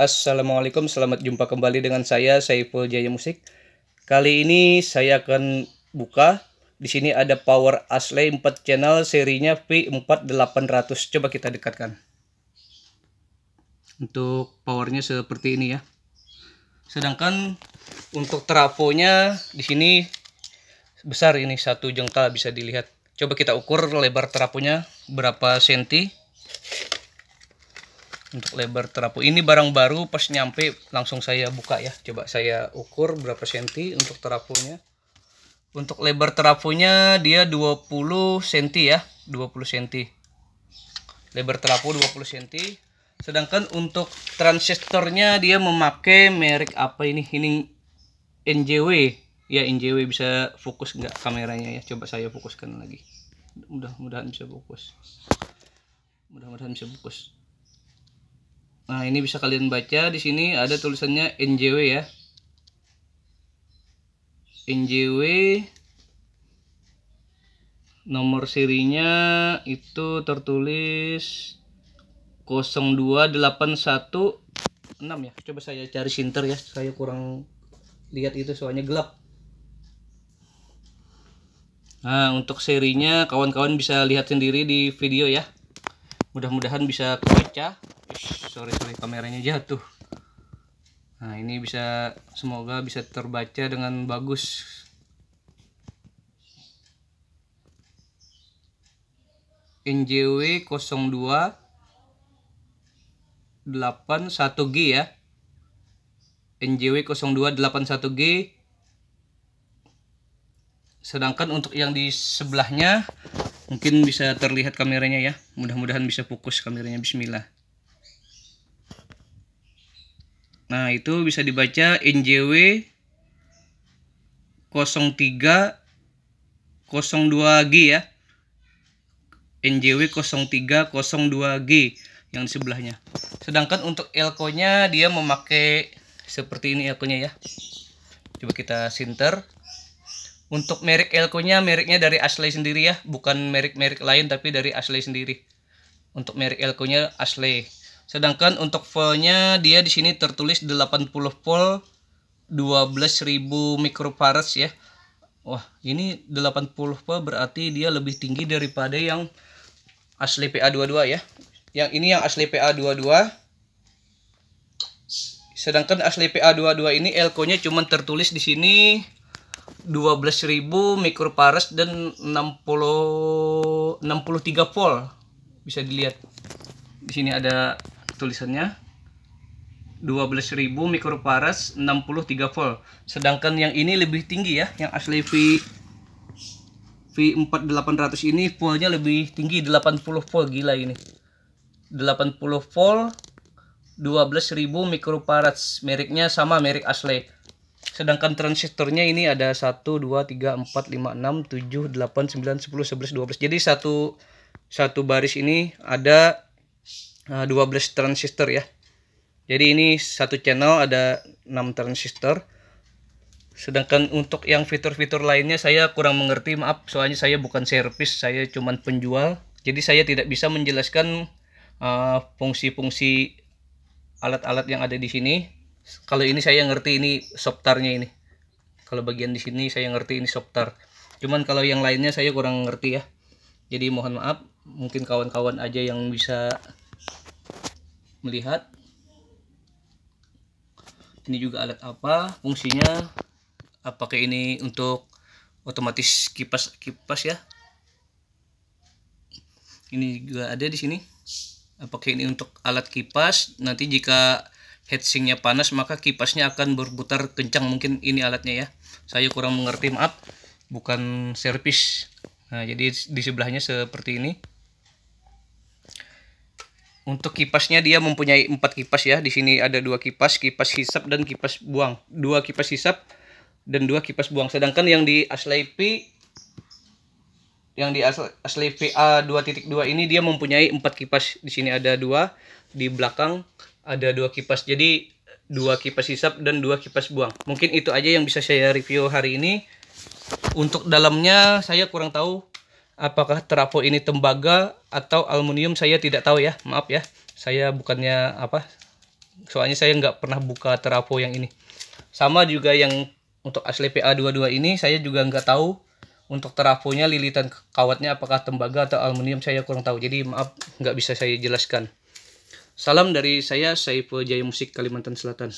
Assalamualaikum, selamat jumpa kembali dengan saya Saiful Jaya Musik. Kali ini saya akan buka. Di sini ada power Ashley 4 channel serinya V4800. Coba kita dekatkan. Untuk powernya seperti ini ya. Sedangkan untuk trafonya di sini besar ini satu jengkal bisa dilihat. Coba kita ukur lebar trafonya berapa senti untuk lebar terapu. Ini barang baru pas nyampe langsung saya buka ya. Coba saya ukur berapa senti untuk terapunya. Untuk lebar terapunya dia 20 cm ya. 20 cm lebar terapu 20 cm sedangkan untuk transistornya dia memakai merek apa ini? Ini NJW ya NJW bisa fokus nggak kameranya ya? Coba saya fokuskan lagi. Mudah-mudahan bisa fokus. Mudah-mudahan bisa fokus Nah, ini bisa kalian baca di sini ada tulisannya NJW ya. NJW nomor serinya itu tertulis 02816 ya. Coba saya cari sinter ya. Saya kurang lihat itu soalnya gelap. Nah, untuk serinya kawan-kawan bisa lihat sendiri di video ya. Mudah-mudahan bisa kebaca sorry sorry kameranya jatuh. Nah ini bisa semoga bisa terbaca dengan bagus. NJW 02 81G ya. NJW 0281G sedangkan untuk yang di sebelahnya mungkin bisa terlihat kameranya ya. Mudah-mudahan bisa fokus kameranya. Bismillah Nah, itu bisa dibaca NJW 03 02G ya. NJW 0302G yang sebelahnya. Sedangkan untuk elko-nya dia memakai seperti ini elko-nya ya. Coba kita sinter. Untuk merek elko-nya mereknya dari Ashley sendiri ya, bukan merek-merek lain tapi dari Ashley sendiri. Untuk merek elko-nya Ashley. Sedangkan untuk voltnya dia di sini tertulis 80 volt 12.000 mikrofarad ya. Wah, ini 80 volt berarti dia lebih tinggi daripada yang asli PA22 ya. Yang ini yang asli PA22. Sedangkan asli PA22 ini elko-nya cuma tertulis di sini 12.000 mikrofarad dan 60 63 volt. Bisa dilihat. Di sini ada tulisannya. 12.000 mikrofarad 63 volt. Sedangkan yang ini lebih tinggi ya yang asli V V4800 ini voltnya lebih tinggi 80 volt gila ini. 80 volt 12.000 mikrofarad mereknya sama merek asli. Sedangkan transistornya ini ada 1 2 3 4 5 6 7 8 9 10 11 12 jadi satu satu baris ini ada 12 eh, transistor ya. Jadi ini satu channel ada 6 transistor. Sedangkan untuk yang fitur-fitur lainnya saya kurang mengerti maaf soalnya saya bukan servis saya cuman penjual. Jadi saya tidak bisa menjelaskan eh, fungsi-fungsi uh, alat-alat yang ada di sini. Kalau ini saya ngerti ini softwarenya ini. Kalau bagian di sini saya ngerti ini software. Cuman kalau yang lainnya saya kurang ngerti ya. Jadi mohon maaf mungkin kawan-kawan aja yang bisa melihat. Ini juga alat apa? Fungsinya apakah ini untuk otomatis kipas kipas ya? Ini juga ada di sini. Apakah ini untuk alat kipas? Nanti jika heatsinknya panas maka kipasnya akan berputar kencang. Mungkin ini alatnya ya. Saya kurang mengerti maaf. Bukan servis. Nah jadi di sebelahnya seperti ini untuk kipasnya dia mempunyai empat kipas ya. Di sini ada dua kipas, kipas hisap dan kipas buang. Dua kipas hisap dan dua kipas buang. Sedangkan yang di Ashley P yang di Ashley PA 2.2 ini dia mempunyai empat kipas. Di sini ada dua, di belakang ada dua kipas. Jadi dua kipas hisap dan dua kipas buang. Mungkin itu aja yang bisa saya review hari ini. Untuk dalamnya saya kurang tahu apakah trafo ini tembaga atau aluminium saya tidak tahu ya. Maaf ya saya bukannya apa soalnya saya nggak pernah buka trafo yang ini. Sama juga yang untuk asli PA22 ini saya juga nggak tahu untuk trafonya lilitan kawatnya apakah tembaga atau aluminium saya kurang tahu. Jadi maaf nggak bisa saya jelaskan. Salam dari saya Saiful Jaya Musik Kalimantan Selatan